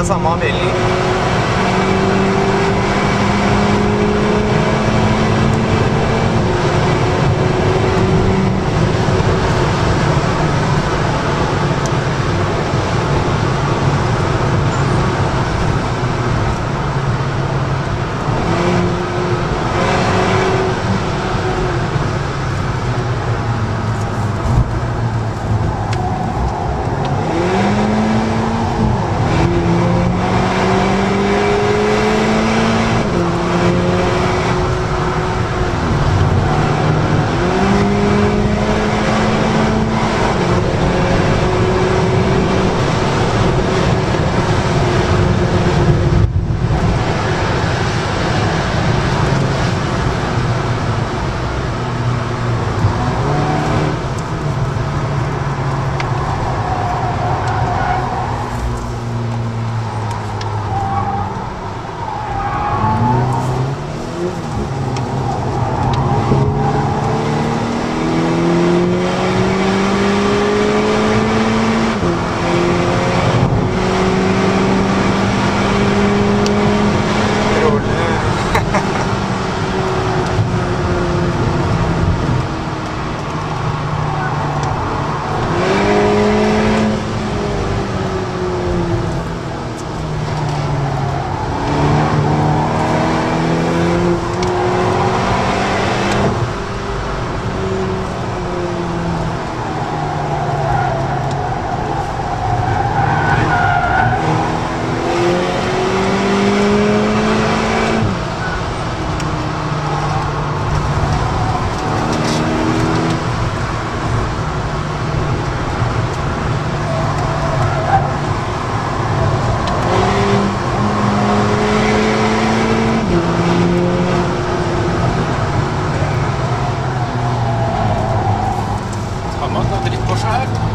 Casa ali. Man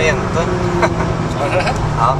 jente. ja.